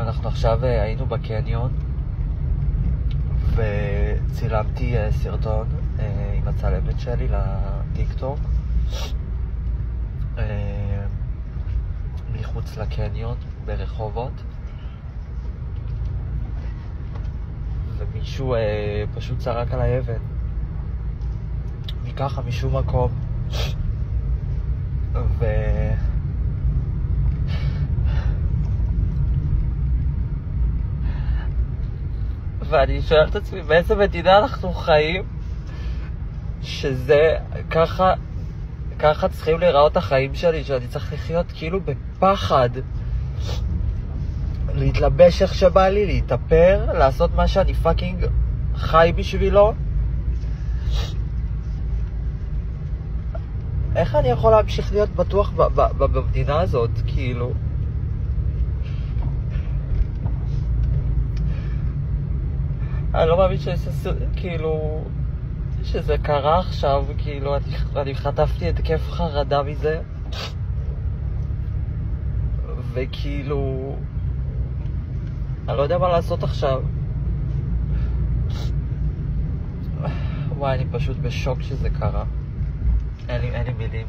אנחנו עכשיו אה, היינו בקניון וצילמתי אה, סרטון אה, עם הצלמת שלי לטיקטוק מחוץ לקניון ברחובות. ומישהו פשוט צרק על האבן. מככה משום מקום. ו... ואני שואל את עצמי באיזה מדינה אנחנו חיים שזה ככה ככה צריכים להיראות החיים שלי שאני צריך לחיות כאילו בפחד להתלבש איך שבא לי, להתאפר, לעשות מה שאני פאקינג חי בשבילו איך אני יכול להמשיך להיות בטוח במדינה הזאת, כאילו? אני לא מאמין שזה, כאילו, שזה קרה עכשיו, כאילו, אני, אני חטפתי התקף חרדה מזה, וכאילו, אני לא יודע מה לעשות עכשיו. וואי, אני פשוט בשוק שזה קרה. אין לי, אין לי מילים.